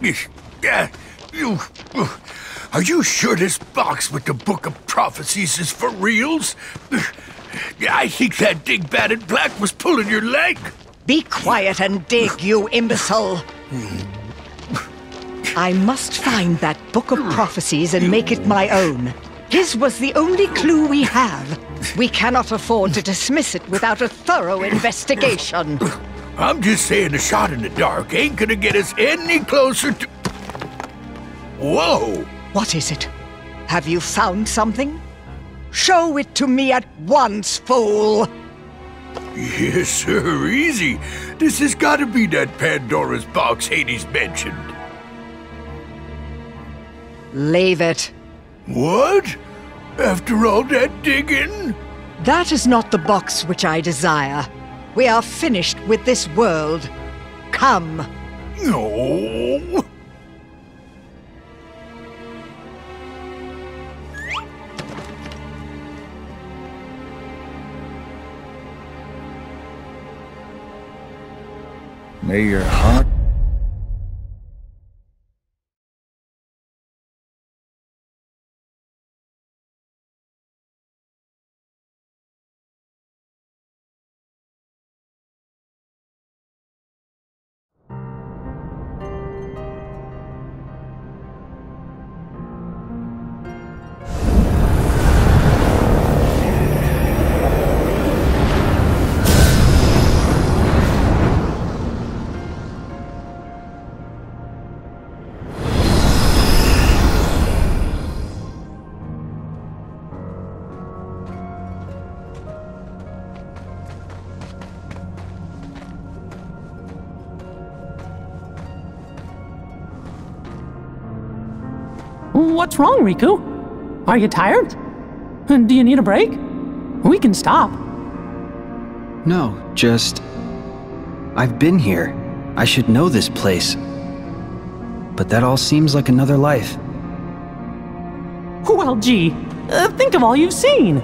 You. Are you sure this box with the Book of Prophecies is for reals? I think that dingbat in black was pulling your leg. Be quiet and dig, you imbecile. I must find that Book of Prophecies and make it my own. His was the only clue we have. We cannot afford to dismiss it without a thorough investigation. I'm just saying a shot in the dark ain't gonna get us any closer to. Whoa! What is it? Have you found something? Show it to me at once, fool! Yes, sir, easy. This has gotta be that Pandora's box Hades mentioned. Leave it. What? After all that digging? That is not the box which I desire. We are finished with this world. Come. No. May your heart What's wrong, Riku? Are you tired? Do you need a break? We can stop. No, just. I've been here. I should know this place. But that all seems like another life. Well, gee, uh, think of all you've seen.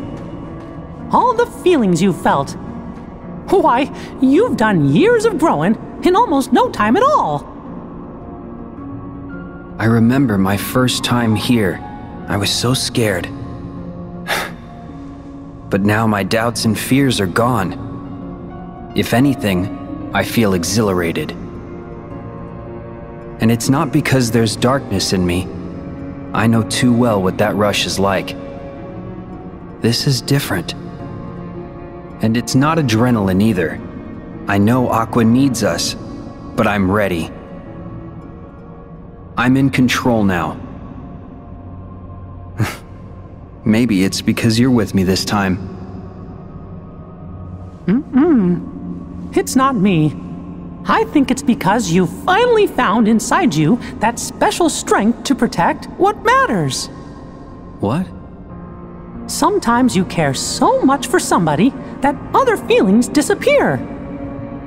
All the feelings you've felt. Why, you've done years of growing in almost no time at all. I remember my first time here. I was so scared. but now my doubts and fears are gone. If anything, I feel exhilarated. And it's not because there's darkness in me. I know too well what that rush is like. This is different. And it's not adrenaline either. I know Aqua needs us, but I'm ready. I'm in control now. Maybe it's because you're with me this time. Mm-mm. It's not me. I think it's because you finally found inside you that special strength to protect what matters. What? Sometimes you care so much for somebody that other feelings disappear.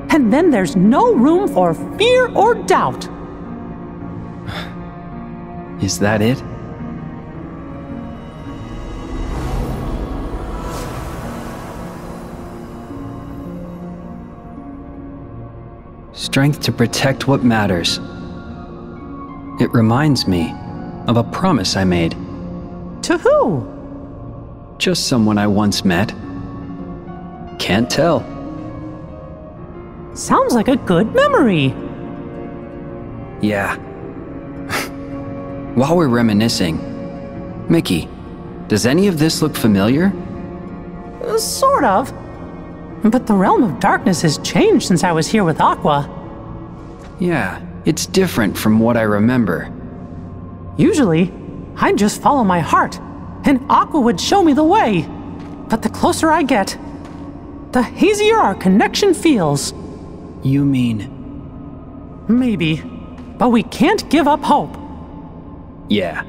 And then there's no room for fear or doubt. Is that it? Strength to protect what matters. It reminds me of a promise I made. To who? Just someone I once met. Can't tell. Sounds like a good memory. Yeah. While we're reminiscing, Mickey, does any of this look familiar? Uh, sort of. But the realm of darkness has changed since I was here with Aqua. Yeah, it's different from what I remember. Usually, I'd just follow my heart, and Aqua would show me the way. But the closer I get, the hazier our connection feels. You mean. Maybe, but we can't give up hope. Yeah,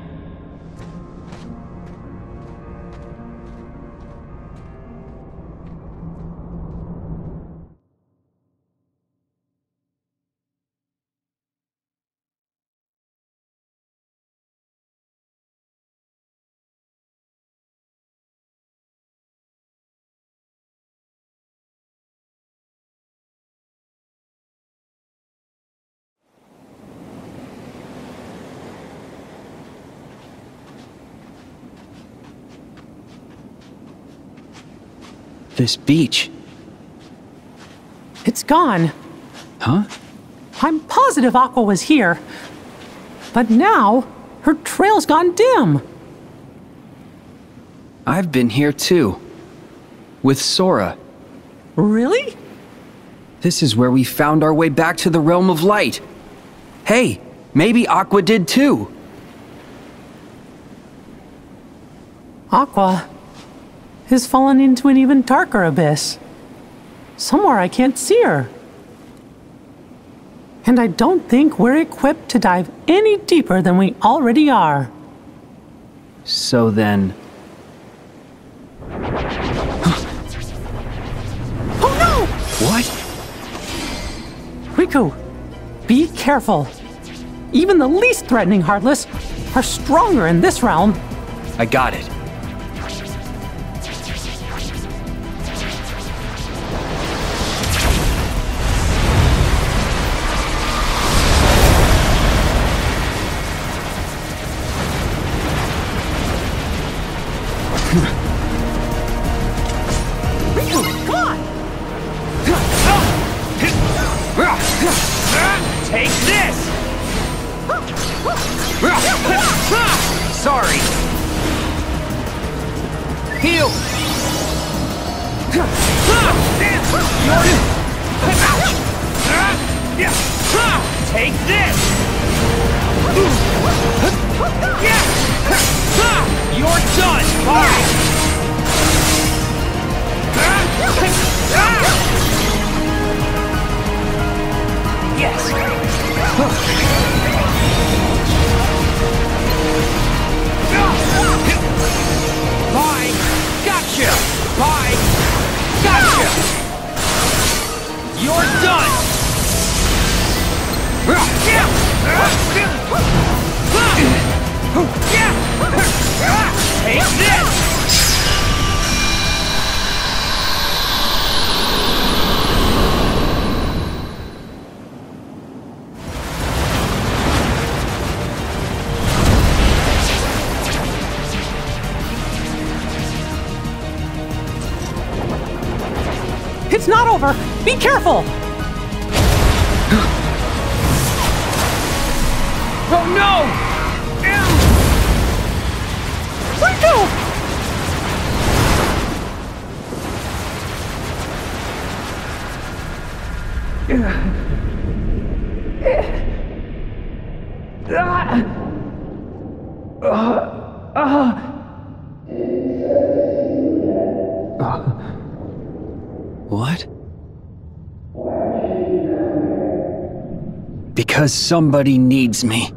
This beach. It's gone. Huh? I'm positive Aqua was here. But now, her trail's gone dim. I've been here too. With Sora. Really? This is where we found our way back to the realm of light. Hey, maybe Aqua did too. Aqua has fallen into an even darker abyss. Somewhere I can't see her. And I don't think we're equipped to dive any deeper than we already are. So then. Oh no! What? Riku, be careful. Even the least threatening Heartless are stronger in this realm. I got it. Take this! Sorry. Heal! Take this! You're done! Bye! Yes! Bye! Gotcha! Bye! Gotcha! You're done! Take this! It's not over! Be careful! Oh no! Because somebody needs me.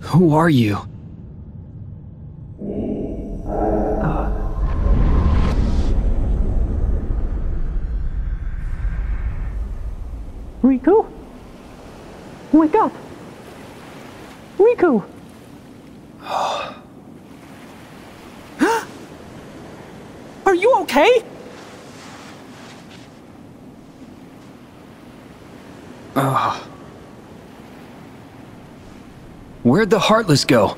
Who are you? Riku? Wake up! Riku! Are you okay? Where'd the Heartless go?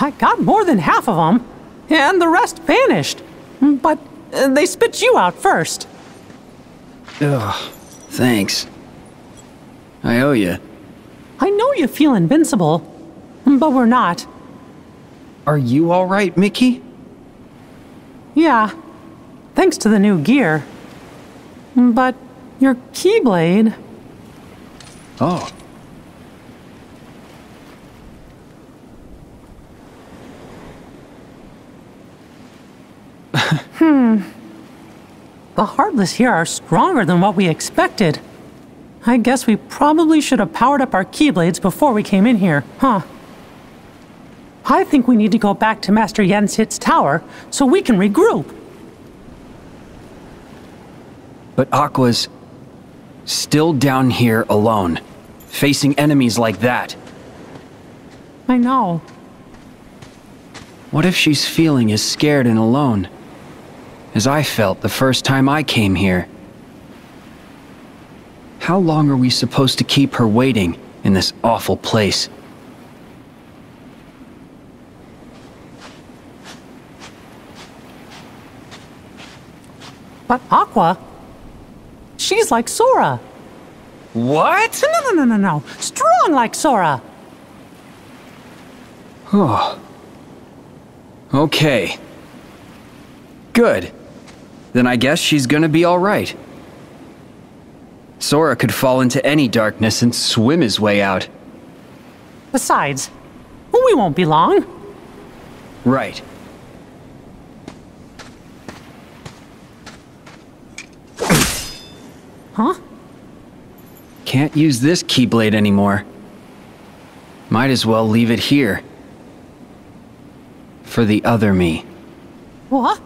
I got more than half of them, and the rest vanished. But uh, they spit you out first. Ugh, thanks. I owe you. I know you feel invincible, but we're not. Are you alright, Mickey? Yeah, thanks to the new gear. But your Keyblade. Oh. Hmm. The Heartless here are stronger than what we expected. I guess we probably should have powered up our Keyblades before we came in here, huh? I think we need to go back to Master Yen Sid's tower so we can regroup. But Aqua's still down here alone, facing enemies like that. I know. What if she's feeling as scared and alone as I felt the first time I came here. How long are we supposed to keep her waiting in this awful place? But Aqua, she's like Sora. What? No, no, no, no, no. Strong like Sora. Oh. Okay. Good. Then I guess she's gonna be alright. Sora could fall into any darkness and swim his way out. Besides, we won't be long. Right. Huh? Can't use this Keyblade anymore. Might as well leave it here. For the other me. What?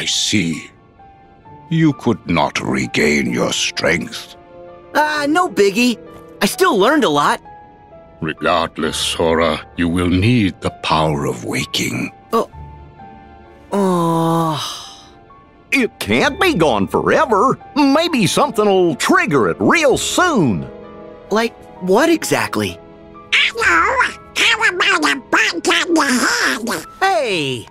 I see. You could not regain your strength. Ah, no biggie. I still learned a lot. Regardless, Sora, you will need the power of waking. Oh. Oh. It can't be gone forever. Maybe something'll trigger it real soon. Like, what exactly? Hello. How about a bunk on the head? Hey!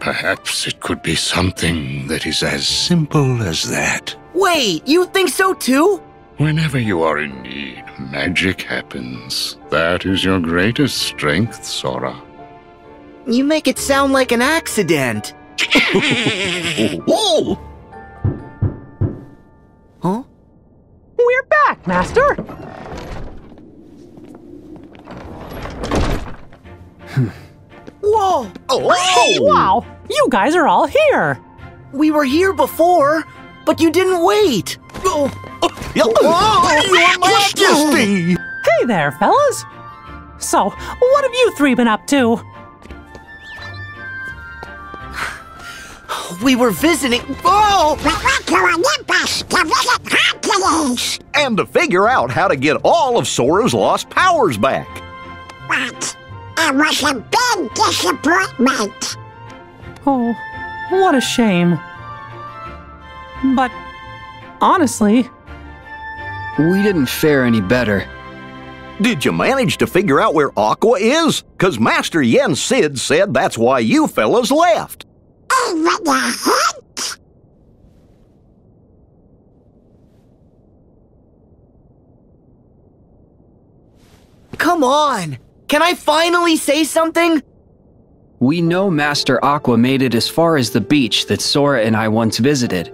Perhaps it could be something that is as simple as that. Wait, you think so too? Whenever you are in need, magic happens. That is your greatest strength, Sora. You make it sound like an accident. Whoa! Huh? We're back, Master. Whoa! Oh! Wow, you guys are all here. We were here before, but you didn't wait. Oh, Yeah, oh, oh, oh, oh Your Majesty! Hey there, fellas. So, what have you three been up to? we were visiting. Oh! And to figure out how to get all of Sora's lost powers back. But it was a big disappointment. Oh, what a shame. But, honestly, We didn't fare any better. Did you manage to figure out where Aqua is? Cause Master Yen Sid said that's why you fellas left. Even a hint? Come on! Can I finally say something? We know Master Aqua made it as far as the beach that Sora and I once visited.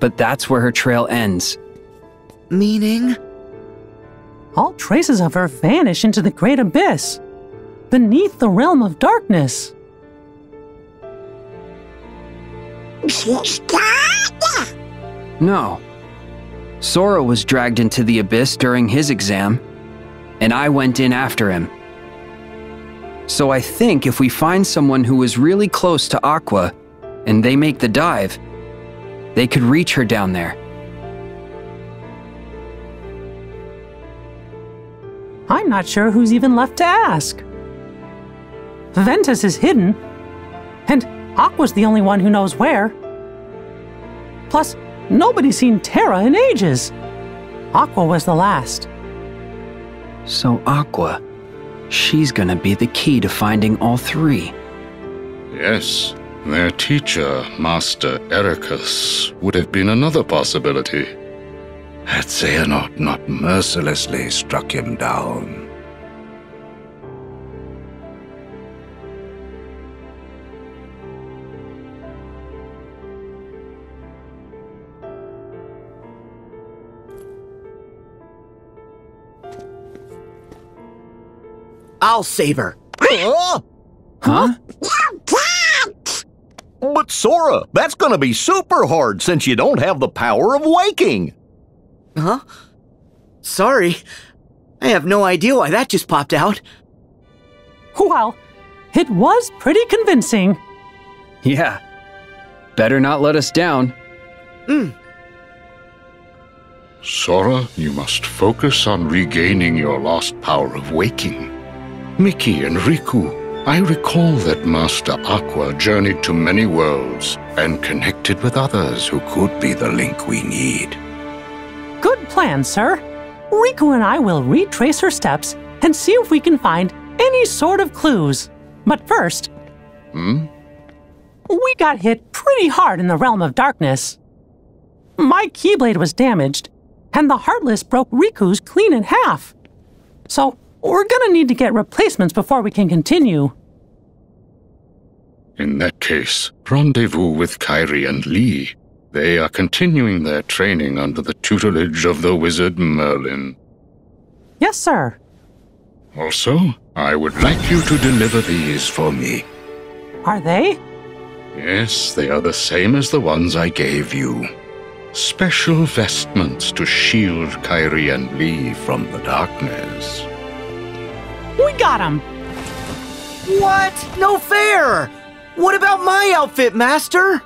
But that's where her trail ends. Meaning? all traces of her vanish into the great abyss, beneath the realm of darkness. She's? No. Sora was dragged into the abyss during his exam, and I went in after him. So I think if we find someone who is really close to Aqua, and they make the dive, they could reach her down there. I'm not sure who's even left to ask. Ventus is hidden, and Aqua's the only one who knows where. Plus, nobody's seen Terra in ages. Aqua was the last. So Aqua, she's gonna be the key to finding all three. Yes, their teacher, Master Eraqus, would have been another possibility. Had Xehanort not mercilessly struck him down. I'll save her. Huh? Huh? But Sora, that's gonna be super hard since you don't have the power of waking. Huh? Sorry. I have no idea why that just popped out. Well, it was pretty convincing. Yeah. Better not let us down. Hmm. Sora, you must focus on regaining your lost power of waking. Mickey and Riku, I recall that Master Aqua journeyed to many worlds and connected with others who could be the link we need. Good plan, sir. Riku and I will retrace her steps and see if we can find any sort of clues. But first, Hmm? we got hit pretty hard in the realm of darkness. My Keyblade was damaged, and the Heartless broke Riku's clean in half. So, we're gonna need to get replacements before we can continue. In that case, rendezvous with Kairi and Lea. They are continuing their training under the tutelage of the wizard Merlin. Yes, sir. Also, I would like you to deliver these for me. Are they? Yes, they are the same as the ones I gave you. Special vestments to shield Kairi and Lea from the darkness. We got him! What? No fair! What about my outfit, Master?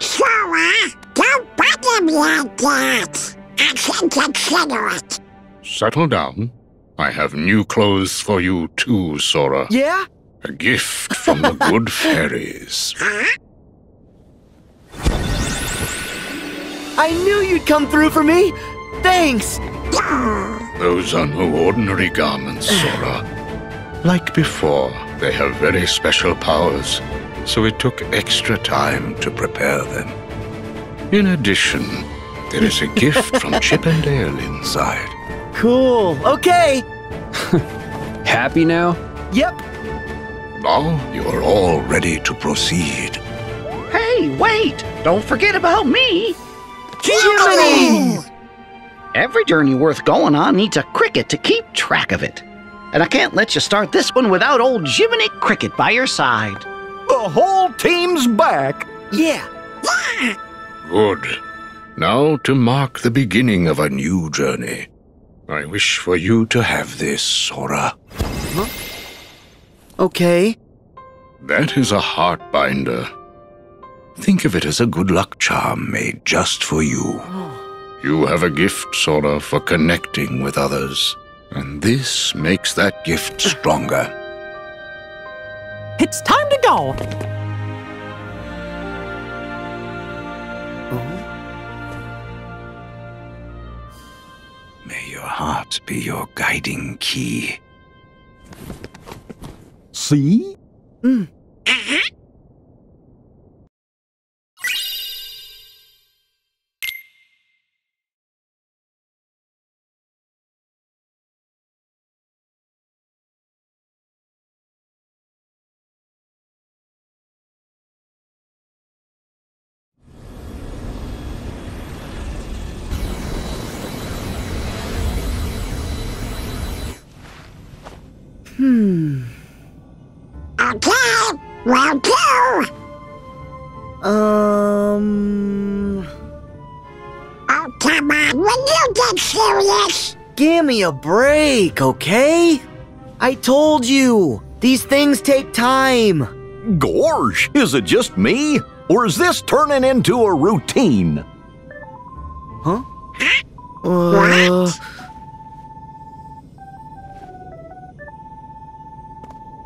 Sora, don't bother me like that. I can consider it. Settle down. I have new clothes for you too, Sora. Yeah? A gift from the good fairies. I knew you'd come through for me! Thanks! Those are no ordinary garments, Sora. Like before, they have very special powers, so it took extra time to prepare them. In addition, there is a gift from Chip and Dale inside. Cool. Okay. Happy now? Yep. Now you are all ready to proceed. Hey, wait! Don't forget about me! Jiminy! Every journey worth going on needs a cricket to keep track of it. And I can't let you start this one without old Jiminy Cricket by your side. The whole team's back. Yeah. Good. Now to mark the beginning of a new journey. I wish for you to have this, Sora. Okay. That is a heart binder. Think of it as a good luck charm made just for you. Oh. You have a gift, Sora, for connecting with others. And this makes that gift stronger. It's time to go. May your heart be your guiding key. See? Mm. Uh-huh. Okay, round two. Um. Oh, come on, will you get serious? Give me a break, okay? I told you. These things take time. Gorge, is it just me? Or is this turning into a routine? Huh? Uh,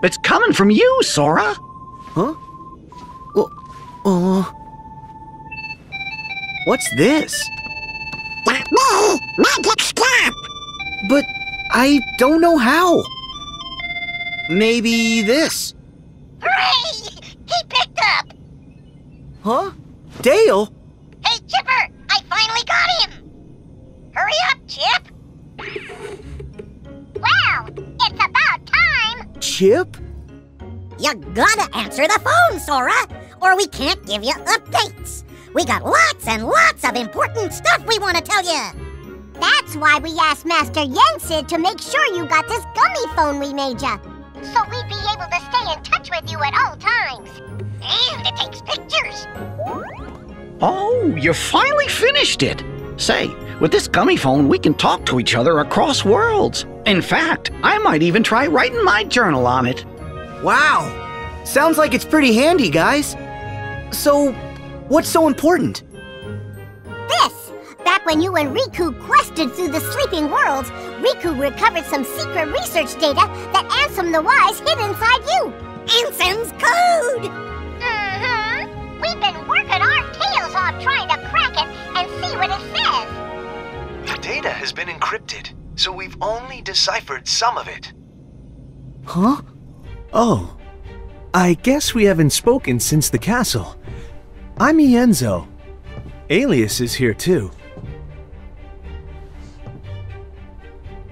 It's coming from you, Sora. huh? Uh, uh, what's this? Not me. Make it stop. But I don't know how. Maybe this. Hooray! He picked up. Huh? Dale? Hey, Chipper, I finally got him. Hurry up, Chip. Well, it's about time. Chip? You gotta answer the phone, Sora, or we can't give you updates. We got lots and lots of important stuff we want to tell you. That's why we asked Master Yen Sid to make sure you got this Gummi phone we made you. so we'd be able to stay in touch with you at all times. And it takes pictures. Oh, you finally finished it. Say, with this Gummi phone, we can talk to each other across worlds. In fact, I might even try writing my journal on it. Wow! Sounds like it's pretty handy, guys. So, what's so important? This! Back when you and Riku quested through the sleeping worlds, Riku recovered some secret research data that Ansem the Wise hid inside you. Ansem's code! We've been working our tails off trying to crack it and see what it says. The data has been encrypted, so we've only deciphered some of it. Huh? Oh. I guess we haven't spoken since the castle. I'm Ienzo. Aeleus is here too.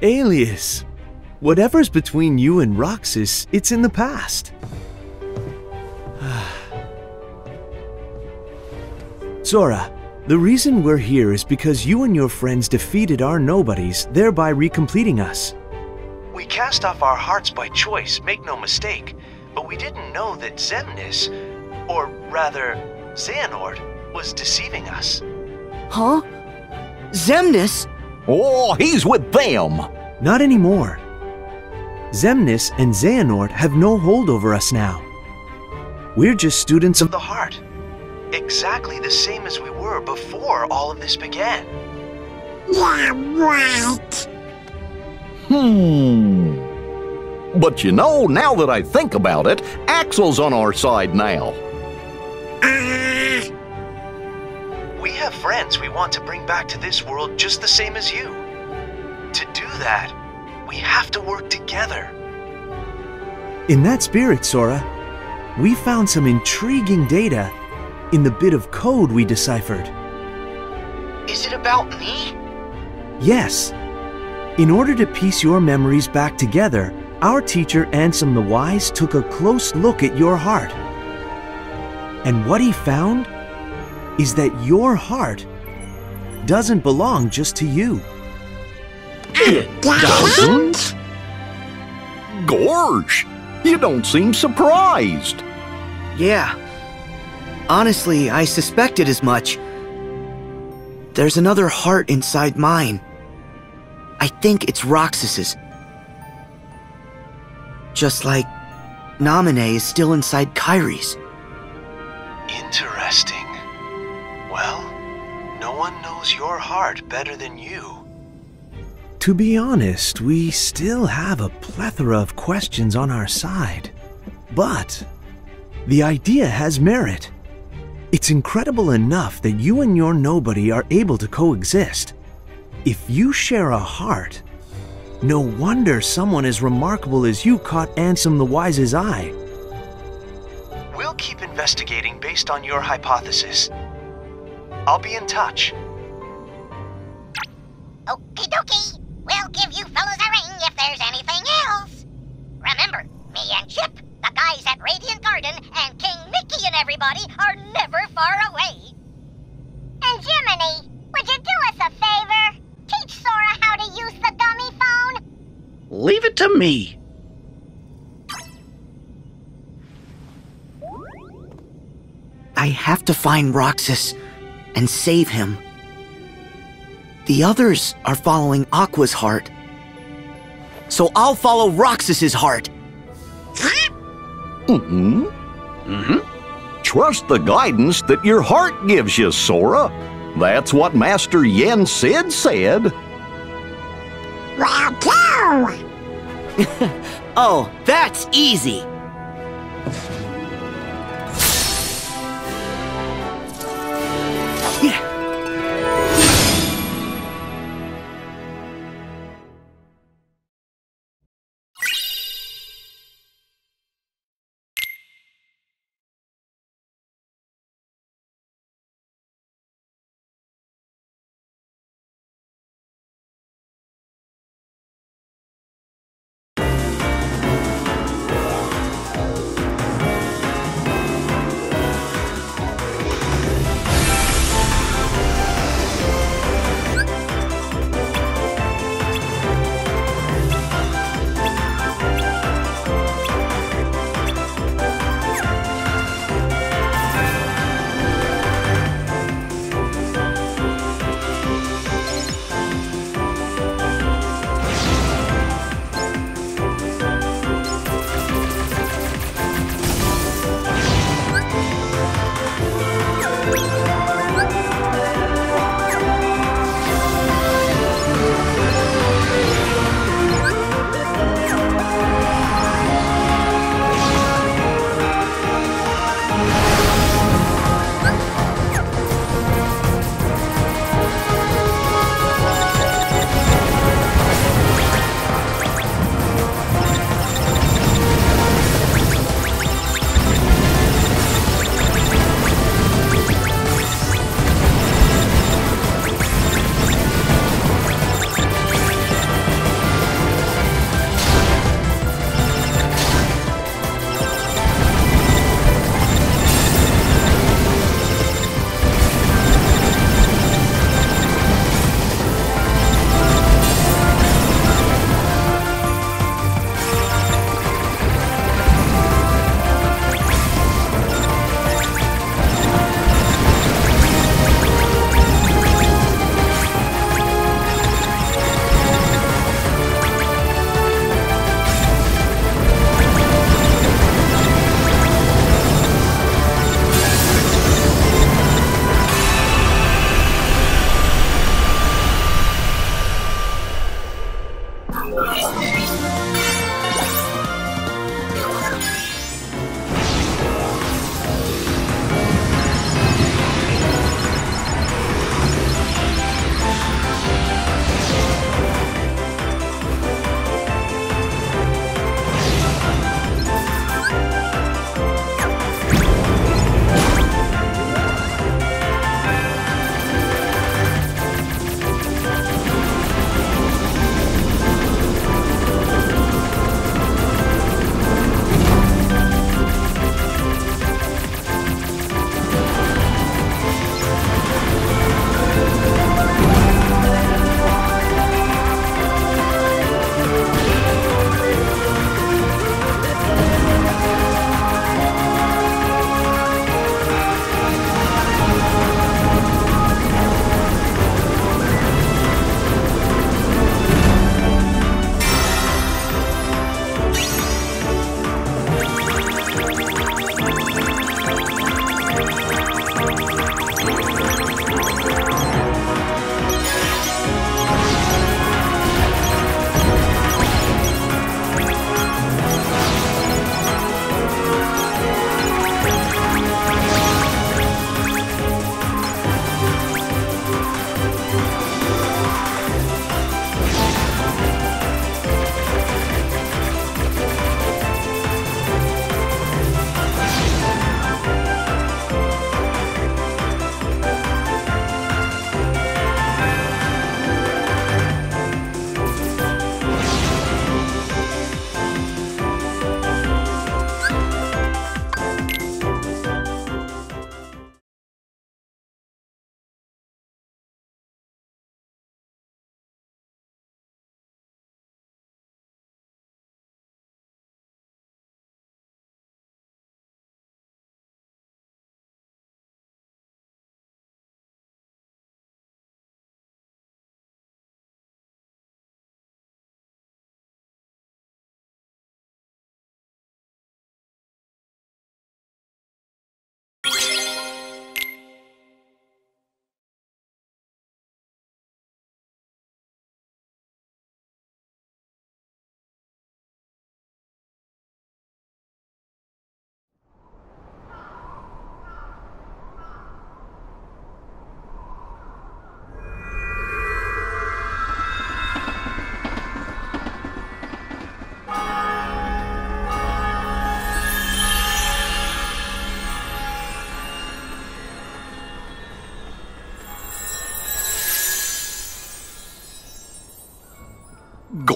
Aeleus, whatever's between you and Roxas, it's in the past. Ah. Sora, the reason we're here is because you and your friends defeated our nobodies, thereby recompleting us. We cast off our hearts by choice, make no mistake, but we didn't know that Xemnas, or rather, Xehanort, was deceiving us. Huh? Xemnas? Oh, he's with them. Not anymore. Xemnas and Xehanort have no hold over us now. We're just students of the heart. Exactly the same as we were before all of this began. Yeah, right. Hmm. But you know, now that I think about it, Axel's on our side now. We have friends we want to bring back to this world just the same as you. To do that, we have to work together. In that spirit, Sora, we found some intriguing data in the bit of code we deciphered. Is it about me? Yes. In order to piece your memories back together, our teacher Ansem the Wise took a close look at your heart. And what he found is that your heart doesn't belong just to you. It doesn't? Gorge, you don't seem surprised. Yeah. Honestly, I suspected as much. There's another heart inside mine. I think it's Roxas's. Just like Naminé is still inside Kairi's. Interesting. Well, no one knows your heart better than you. To be honest, we still have a plethora of questions on our side. But the idea has merit. It's incredible enough that you and your nobody are able to coexist. If you share a heart, no wonder someone as remarkable as you caught Ansem the Wise's eye. We'll keep investigating based on your hypothesis. I'll be in touch. Okie dokie. We'll give you fellas a ring if there's anything else. Remember, me and Chip, the guys at Radiant Garden, and King Mickey and everybody are never far away. And Jiminy, would you do us a favor? Teach Sora how to use the Gummi phone? Leave it to me. I have to find Roxas and save him. The others are following Aqua's heart. So I'll follow Roxas's heart. Mm-hmm. Mm-hmm. Trust the guidance that your heart gives you, Sora. That's what Master Yen Sid said. Well, go! oh, that's easy.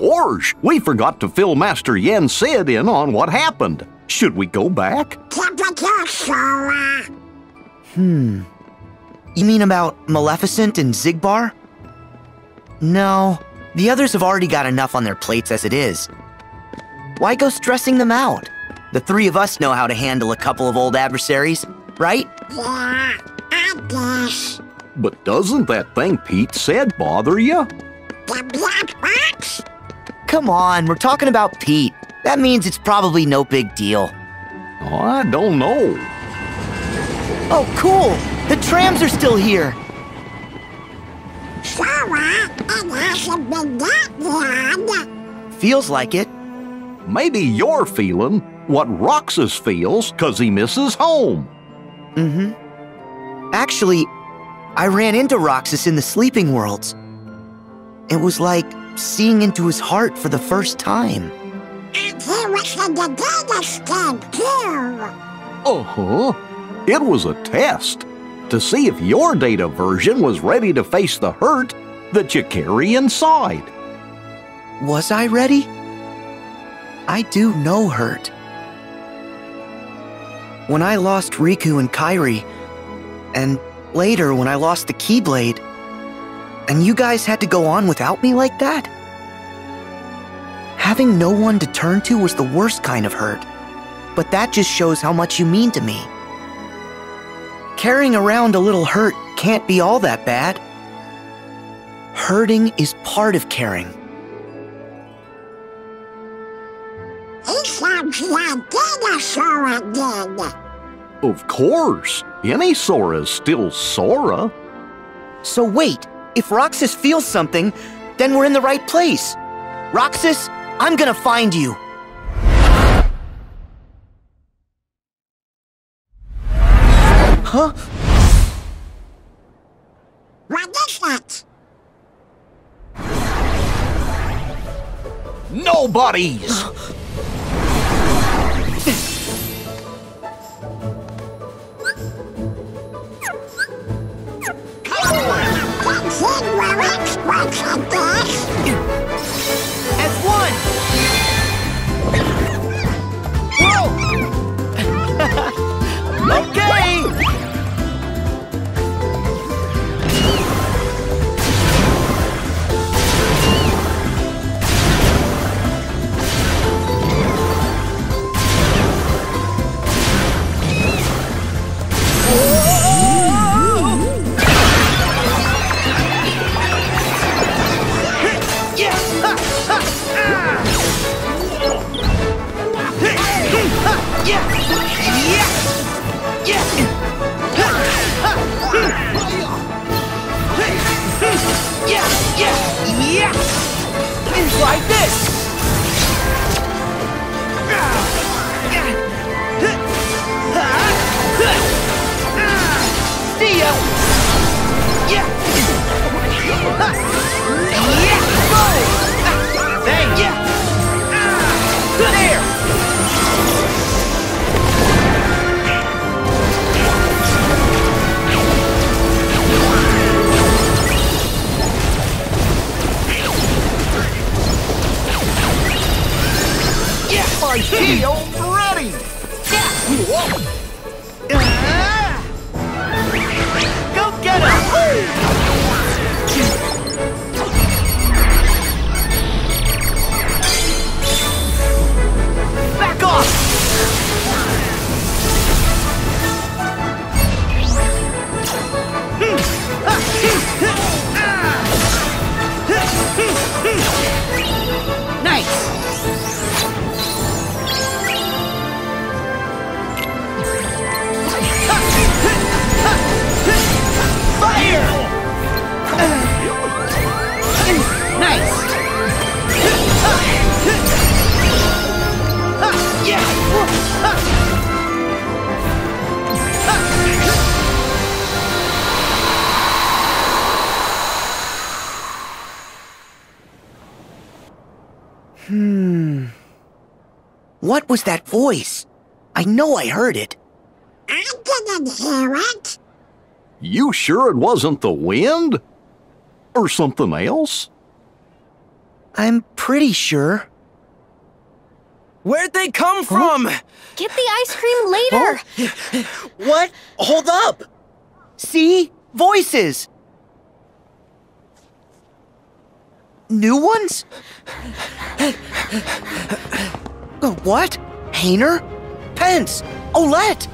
George, we forgot to fill Master Yen Sid in on what happened. Should we go back? Hmm. You mean about Maleficent and Xigbar? No, the others have already got enough on their plates as it is. Why go stressing them out? The three of us know how to handle a couple of old adversaries, right? Yeah, I guess. But doesn't that thing Pete said bother you? The black box? Come on, we're talking about Pete. That means it's probably no big deal. Oh, I don't know. Oh, cool! The trams are still here! It hasn't been that long. Feels like it. Maybe you're feeling what Roxas feels because he misses home. Mm hmm. Actually, I ran into Roxas in the sleeping worlds. It was like seeing into his heart for the first time. And he was in the data scan, too. Uh huh. It was a test to see if your data version was ready to face the hurt that you carry inside. Was I ready? I do know hurt. When I lost Riku and Kairi, and later when I lost the Keyblade, and you guys had to go on without me like that? Having no one to turn to was the worst kind of hurt, but that just shows how much you mean to me. Carrying around a little hurt can't be all that bad. Hurting is part of caring. He sounds like dinosaur again. Of course, any Sora is still Sora. So wait, if Roxas feels something, then we're in the right place. Roxas, I'm gonna find you. Huh? What is that? Nobody's! Can Sid wear experts at this? As one! Whoa! okay! What was that voice? I know I heard it. I didn't hear it. You sure it wasn't the wind? Or something else? I'm pretty sure. Where'd they come from? Get the ice cream later. What? Hold up! See? Voices! New ones? Uh, what? Hayner? Pence? Olette?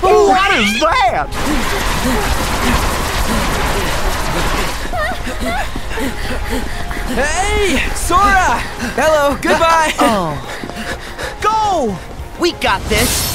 What is that? Hey, Sora! Hello, goodbye. oh. Go! We got this!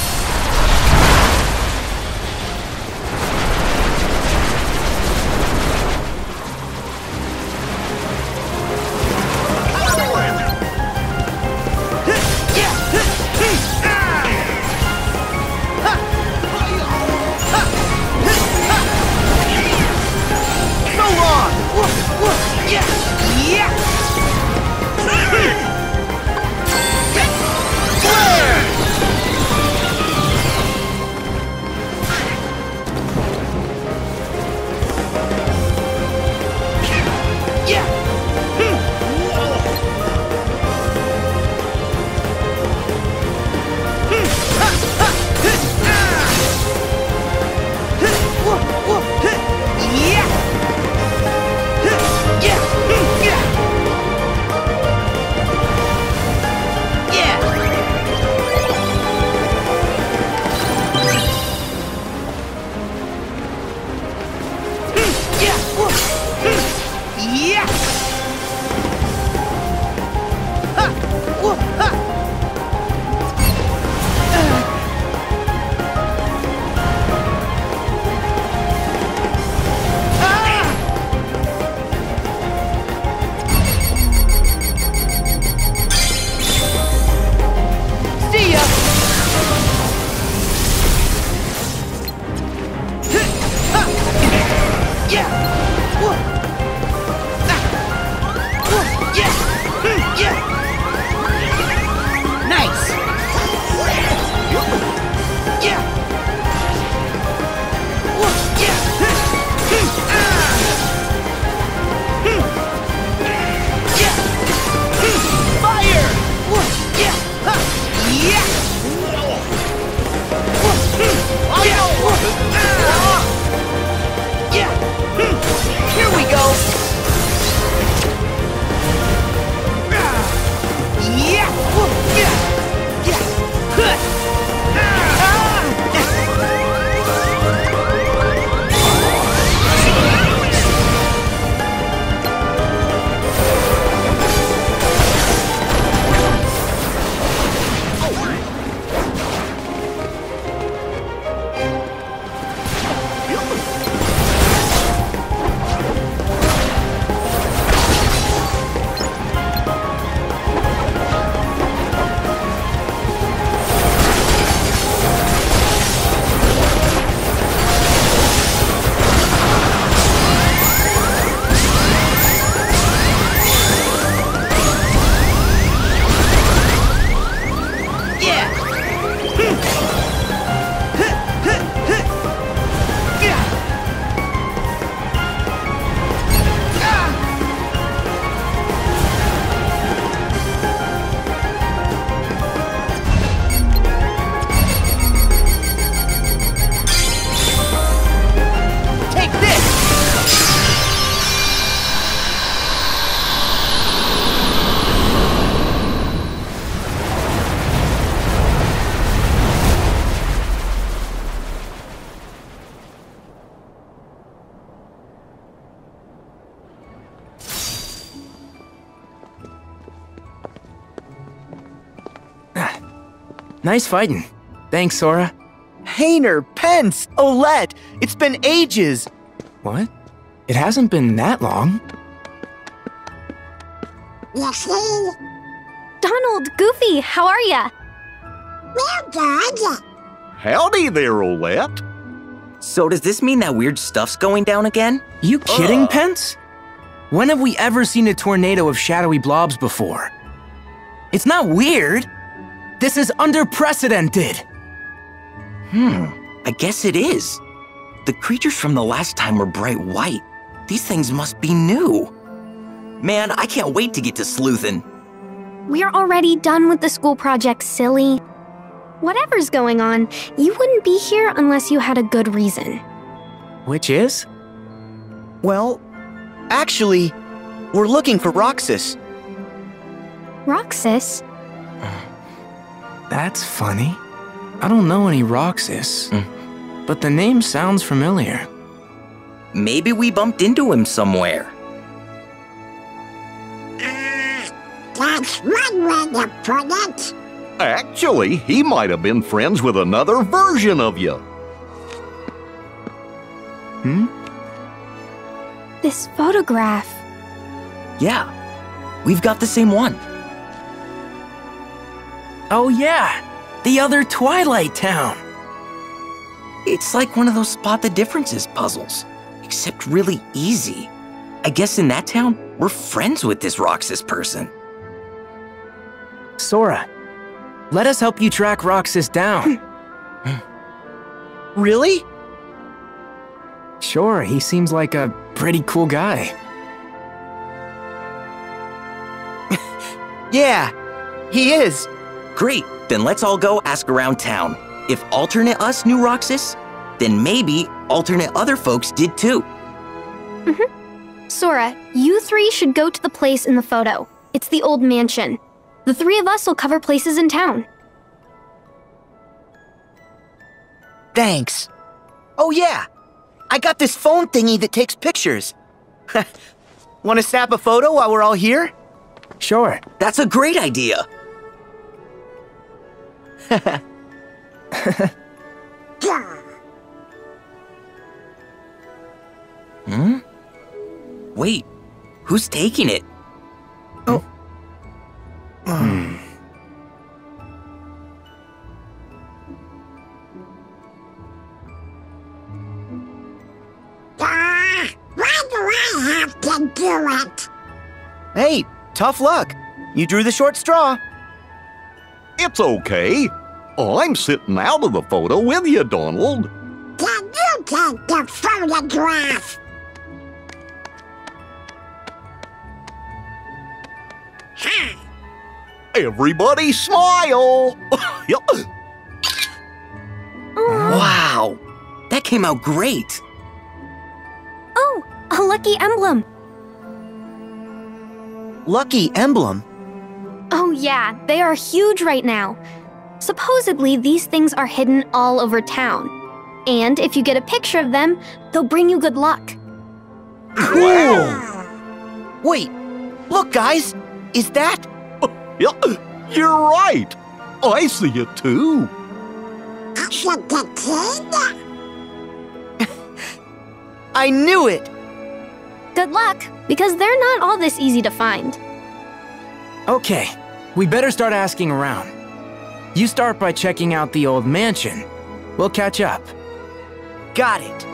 Nice fighting. Thanks, Sora. Hayner, Pence, Olette, it's been ages! What? It hasn't been that long. Yes, Donald, Goofy, how are ya? We're good. Howdy there, Olette. So does this mean that weird stuff's going down again? You kidding, uh. Pence? When have we ever seen a tornado of shadowy blobs before? It's not weird. This is unprecedented. Hmm, I guess it is. The creatures from the last time were bright white. These things must be new. Man, I can't wait to get to sleuthin'. We're already done with the school project, silly. Whatever's going on, you wouldn't be here unless you had a good reason. Which is? Well, actually, we're looking for Roxas. Roxas? That's funny. I don't know any Roxas, but the name sounds familiar. Maybe we bumped into him somewhere. That's one way to put it. Actually, he might have been friends with another version of you. Hmm? This photograph. Yeah, we've got the same one. Oh, yeah, the other Twilight Town. It's like one of those spot the differences puzzles, except really easy. I guess in that town, we're friends with this Roxas person. Sora, let us help you track Roxas down. Hmm. Really? Sure, he seems like a pretty cool guy. Yeah, he is. Great, then let's all go ask around town. If alternate us knew Roxas, then maybe alternate other folks did too. Mhm. Sora, you three should go to the place in the photo. It's the old mansion. The three of us will cover places in town. Thanks. Oh, yeah. I got this phone thingy that takes pictures. Want to snap a photo while we're all here? Sure. That's a great idea. Hmm? Wait, who's taking it? Oh. Ah, why do I have to do it? Hey, tough luck. You drew the short straw. It's okay. Oh, I'm sitting out of the photo with you, Donald. Can you take the photograph? Everybody smile. Yep. Oh. Wow, that came out great. Oh, a lucky emblem. Lucky emblem. Oh, yeah, they are huge right now. Supposedly, these things are hidden all over town. And if you get a picture of them, they'll bring you good luck. Cool. Wait, look, guys. Is that? Uh, yeah, you're right. I see it too. Is it the? I knew it. Good luck, because they're not all this easy to find. Okay, we better start asking around. You start by checking out the old mansion. We'll catch up. Got it.